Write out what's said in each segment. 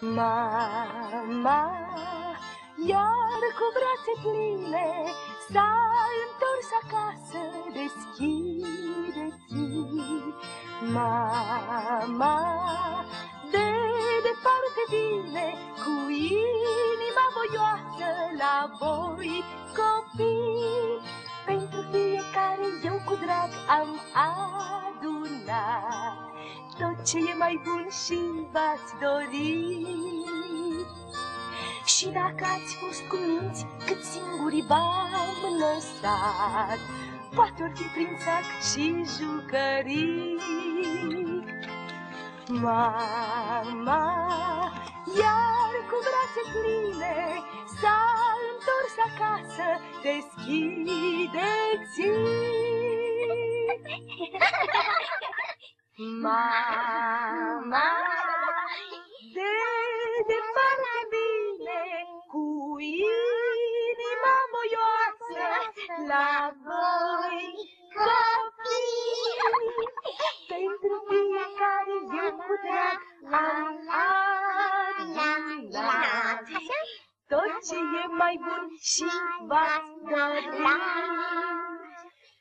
Mama, iar cu brațe pline, s-a întors acasă, deschideți Mama, de departe vine, cu inima voioasă la voi, copii. Pentru fiecare eu cu drag am adunat tot ce e mai bun și v-ați dorit. Și dacă ați fost cu minți cât singuri v-am lăsat, poate ori fi prin sac și jucării. Mama, iar cu brațe pline, s-a întors acasă, deschideți Mama, de departe bine, cu inima voioasă, la voi copii. Pentru fiecare eu cu drag am adunat tot ce e mai bun și v-ați dorit.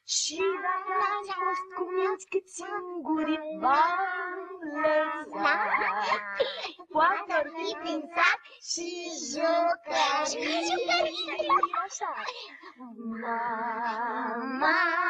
Și dacă ați fost cu minți cât singuri v-am lăsat, poate ar fi prin sac și jucării. Așa. Mama,